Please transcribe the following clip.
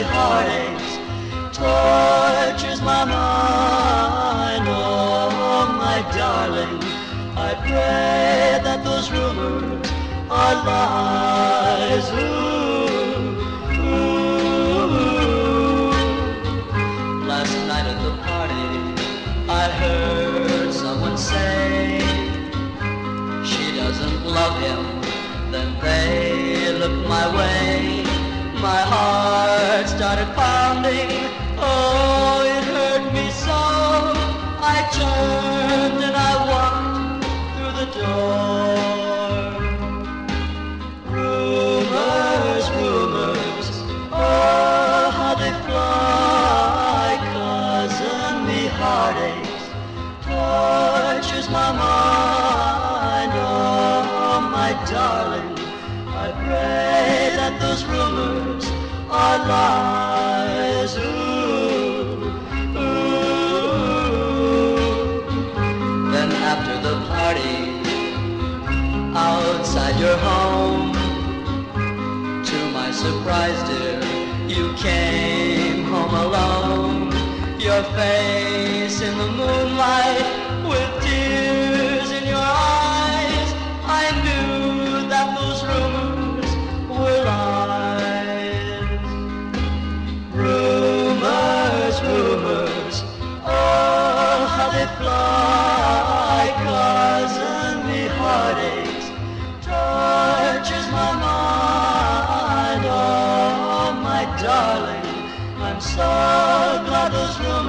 Heartaches tortures my mind. Oh, my darling, I pray that those rumors are lies. Ooh, ooh. Last night at the party, I heard someone say she doesn't love him. Then they look my way, my heart started pounding. Oh, it hurt me so. I turned and I walked through the door. Rumors, rumors, oh, how they fly, causing me heartaches, tortures my mind, oh, my darling, I pray that those rumors Then after the party, outside your home. To my surprise, dear, you came home alone. Your face in the moonlight Oh, darling, I'm so glad those.